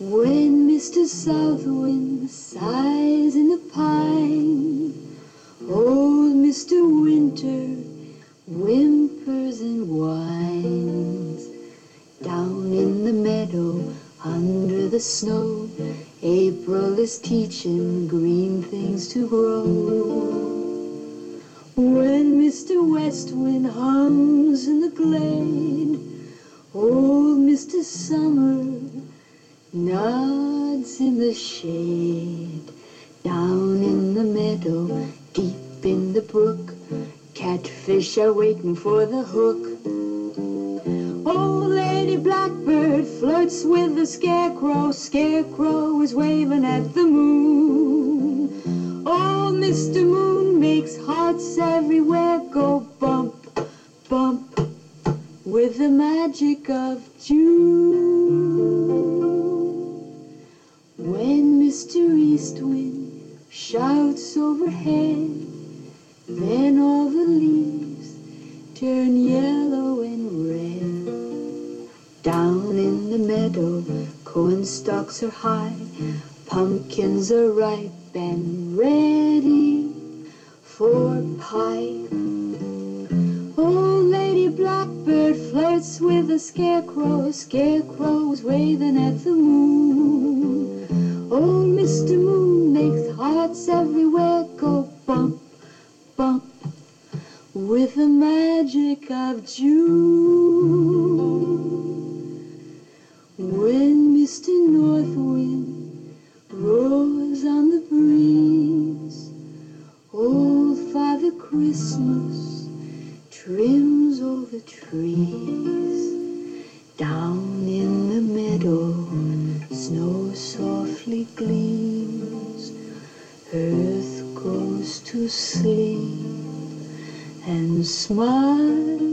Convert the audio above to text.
When Mr. South Wind sighs in the pine, old Mr. Winter whimpers and whines. Down in the meadow, under the snow, April is teaching green things to grow. When Mr. West Wind hums in the glade, Oh, old Mr. Summer nods in the shade. Down in the meadow, deep in the brook, catfish are waiting for the hook. Old Lady Blackbird flirts with the scarecrow, scarecrow is waving at the moon. Old Mr. Moon makes hearts everywhere go with the magic of June. When Mr. East Wind shouts overhead, then all the leaves turn yellow and red. Down in the meadow, corn stalks are high, pumpkins are ripe and ready for pie. With the scarecrow, scarecrow's waving at the moon. Old Mr. Moon makes hearts everywhere go bump, bump, with the magic of June. Trims all the trees. Down in the meadow, snow softly gleams. Earth goes to sleep and smiles